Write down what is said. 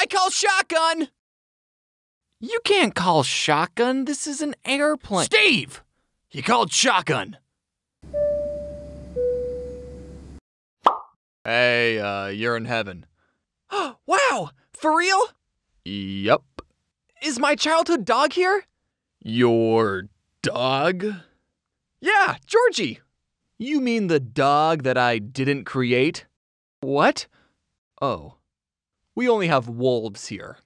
I call shotgun! You can't call shotgun. This is an airplane. Steve! You called shotgun. Hey, uh, you're in heaven. wow! For real? Yup. Is my childhood dog here? Your dog? Yeah, Georgie. You mean the dog that I didn't create? What? Oh. We only have wolves here.